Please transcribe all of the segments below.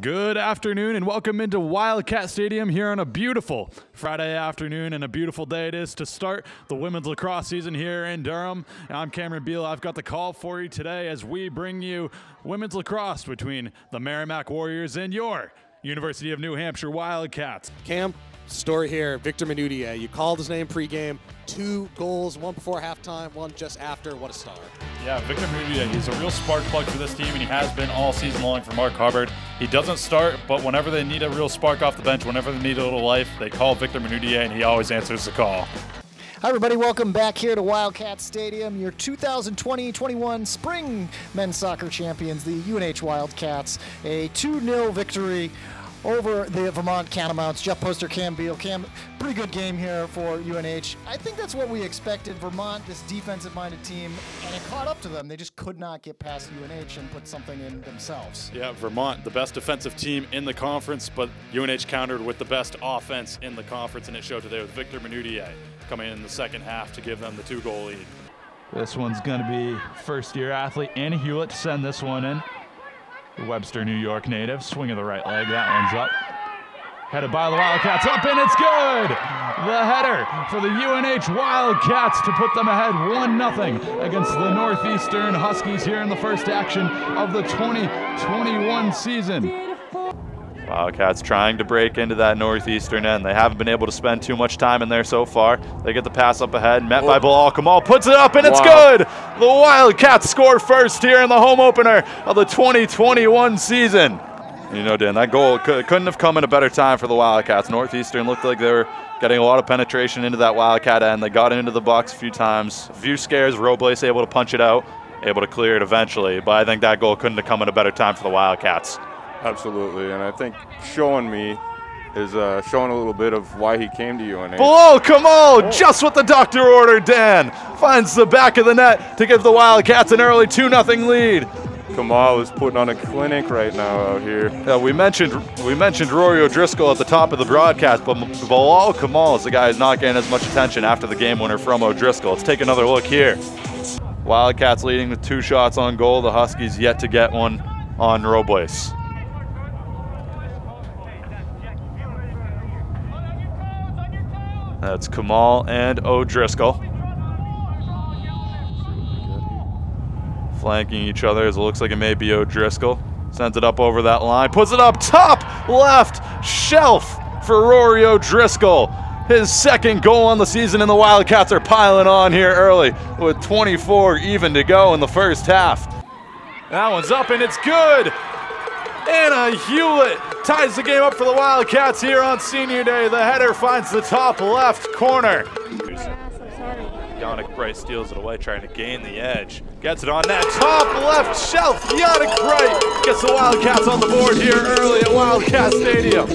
Good afternoon and welcome into Wildcat Stadium here on a beautiful Friday afternoon and a beautiful day it is to start the women's lacrosse season here in Durham. I'm Cameron Beall. I've got the call for you today as we bring you women's lacrosse between the Merrimack Warriors and your University of New Hampshire Wildcats. Cam, story here. Victor Menudier. You called his name pregame. Two goals, one before halftime, one just after. What a star. Yeah, Victor Menudier, he's a real spark plug for this team, and he has been all season long for Marc Hubbard. He doesn't start, but whenever they need a real spark off the bench, whenever they need a little life, they call Victor Menudier, and he always answers the call. Hi, everybody. Welcome back here to Wildcat Stadium, your 2020 21 spring men's soccer champions, the UNH Wildcats. A 2 0 victory over the Vermont Catamounts. Jeff Poster, Cam Beall. Cam, pretty good game here for UNH. I think that's what we expected. Vermont, this defensive minded team, and it caught up to them. They just could not get past UNH and put something in themselves. Yeah, Vermont, the best defensive team in the conference, but UNH countered with the best offense in the conference, and it showed today with Victor Menudier coming in the second half to give them the two goal lead. This one's going to be first year athlete Annie Hewlett to send this one in. Webster, New York native. Swing of the right leg. That one's up. Headed by the Wildcats. Up and it's good. The header for the UNH Wildcats to put them ahead 1 0 against the Northeastern Huskies here in the first action of the 2021 season. Wildcats trying to break into that northeastern end. They haven't been able to spend too much time in there so far. They get the pass up ahead, met by oh. Bilal Kamal, puts it up, and it's good! The Wildcats score first here in the home opener of the 2021 season. You know, Dan, that goal couldn't have come in a better time for the Wildcats. Northeastern looked like they were getting a lot of penetration into that Wildcat end. They got into the box a few times. A few scares, Robles able to punch it out, able to clear it eventually. But I think that goal couldn't have come in a better time for the Wildcats. Absolutely, and I think showing me is uh, showing a little bit of why he came to UNH. Bilal Kamal, oh. just what the doctor ordered, Dan. Finds the back of the net to give the Wildcats an early 2-0 lead. Kamal is putting on a clinic right now out here. Yeah, we mentioned we mentioned Rory O'Driscoll at the top of the broadcast, but Bilal Kamal is the guy who's not getting as much attention after the game winner from O'Driscoll. Let's take another look here. Wildcats leading with two shots on goal. The Huskies yet to get one on Robles. That's Kamal and O'Driscoll. Flanking each other as it looks like it may be O'Driscoll. Sends it up over that line. Puts it up top left shelf for Rory O'Driscoll. His second goal on the season, and the Wildcats are piling on here early with 24 even to go in the first half. That one's up and it's good. Anna Hewlett ties the game up for the Wildcats here on senior day. The header finds the top left corner. Yannick Bright steals it away, trying to gain the edge. Gets it on that top left shelf. Yannick Bright gets the Wildcats on the board here early at Wildcat Stadium.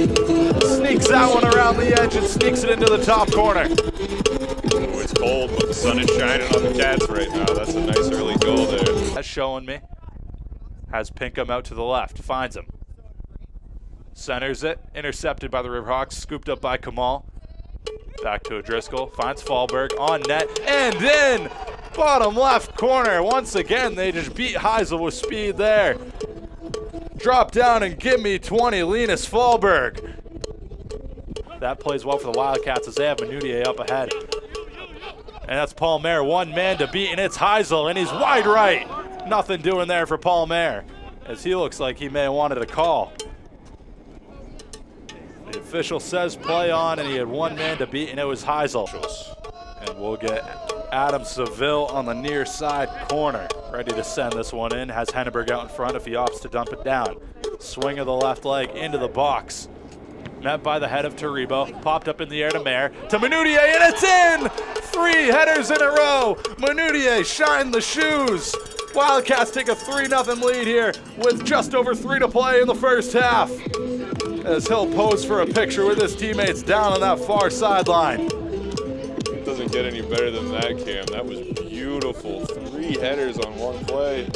Sneaks that one around the edge and sneaks it into the top corner. Oh, it's cold, but the sun is shining on the Cats right now. That's a nice early goal there. That's showing me. Has Pinkham out to the left, finds him. Centers it, intercepted by the Riverhawks, scooped up by Kamal. Back to O'Driscoll, finds Fallberg on net, and in bottom left corner. Once again, they just beat Heisel with speed there. Drop down and give me 20, Linus Fallberg. That plays well for the Wildcats as they have Menudier up ahead. And that's Paul Mayer, one man to beat, and it's Heisel, and he's wide right. Nothing doing there for Paul Mayer, as he looks like he may have wanted a call. The official says play on, and he had one man to beat, and it was Heisel. And we'll get Adam Seville on the near side corner, ready to send this one in. Has Henneberg out in front if he opts to dump it down. Swing of the left leg into the box. Met by the head of Taribo, popped up in the air to Mayer, to Menudier, and it's in! Three headers in a row. Menudier shine the shoes. Wildcats take a 3-0 lead here with just over three to play in the first half. As he'll pose for a picture with his teammates down on that far sideline. It doesn't get any better than that, Cam. That was beautiful. Three headers on one play.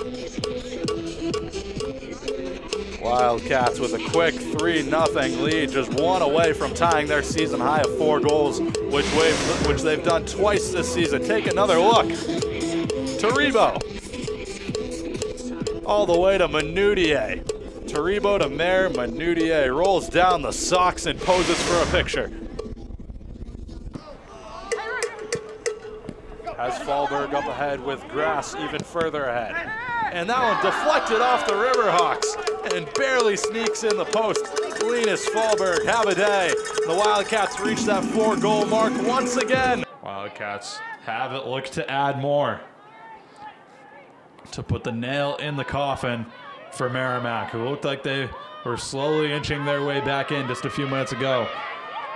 Wildcats with a quick 3-0 lead, just one away from tying their season high of four goals, which, which they've done twice this season. Take another look. Taribo all the way to Menudier. Taribo to Mayor Menudier rolls down the socks and poses for a picture. Has Fallberg up ahead with Grass even further ahead. And that one deflected off the Riverhawks and barely sneaks in the post. Linus Fallberg have a day. The Wildcats reach that four goal mark once again. Wildcats have it look to add more to put the nail in the coffin for Merrimack, who looked like they were slowly inching their way back in just a few minutes ago.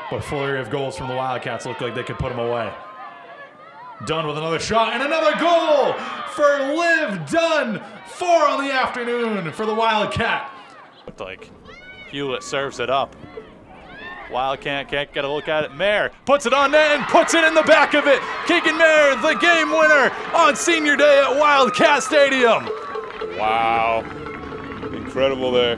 But flurry of goals from the Wildcats looked like they could put them away. Dunn with another shot and another goal for Liv Dunn. Four on the afternoon for the Wildcat. Looked like Hewlett serves it up. Wildcat can't get a look at it. Mayer puts it on net and puts it in the back of it. Keegan Mayer, the game winner on senior day at Wildcat Stadium. Wow. Incredible there.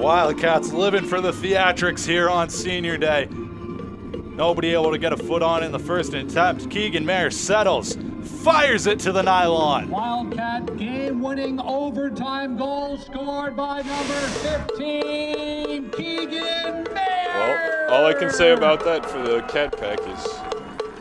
Wildcats living for the theatrics here on senior day. Nobody able to get a foot on in the first attempt. Keegan Mayer settles, fires it to the nylon. Wildcat game-winning overtime goal scored by number 15, Keegan Mayer. Well, all I can say about that for the Cat Pack is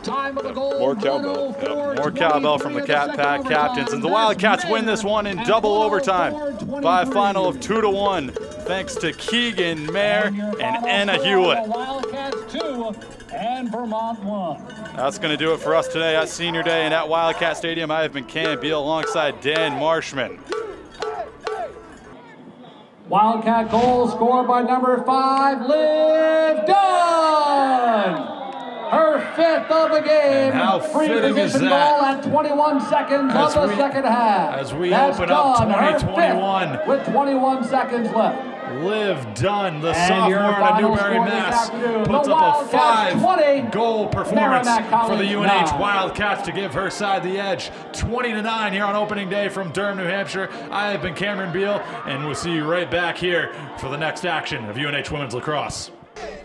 Time of the goal, More cowbell. 104, More cowbell from the Cat of Pack second captains, and the. Wildcats win this one in double oh overtime by a final of two to one, thanks to Keegan Mayer And and Anna score, Hewitt. Wildcats two and Vermont one. That's going to do it for us today at Senior Day and at Wildcat Stadium. I have been Cam Beall alongside Dan Marshman. Wildcat goal scored by number five, Liv Dunn. Her fifth of the game. And how Free fitting is position that? goal at 21 seconds As of the we- second half. as we That's open up Dunn, her fifth with 21 seconds left. Liv Dunn, the And sophomore out of Newbury, Mass, puts the up a Wildcats 20, five-goal performance for the UNH nine. Wildcats to give her side the edge, 20 to nine here on opening day from Durham, New Hampshire. I have been Cameron Beall, and we'll see you right back here for the next action of UNH women's lacrosse.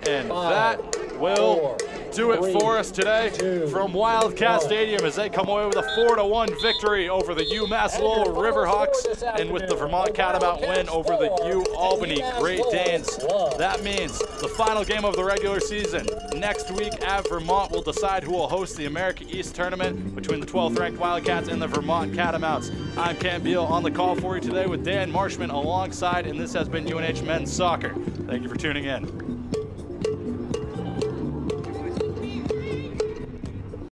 And that will do it for us today from Wildcat Stadium as they come away with a 4 to 1 victory over the UMass Lowell Riverhawks and with the Vermont Catamount win over the U Albany Great Danes. That means the final game of the regular season next week at Vermont will decide who will host the America East tournament between the 12th ranked Wildcats and the Vermont Catamounts. I'm Cam Beall on the call for you today with Dan Marshman alongside, and this has been UNH Men's Soccer. Thank you for tuning in.